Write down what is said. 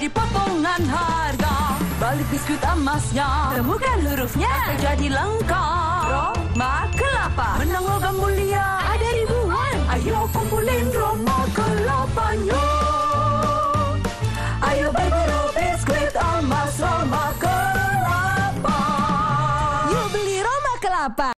jadi potongan harga. Balik biskuit emasnya Temukan hurufnya Apa jadi lengkap Roma kelapa. Menang logam mulia. Ada ribuan. Ayo kumpulin Roma kelapanya Ayo berburu biskuit emas Roma kelapa. Yuk beli Roma kelapa.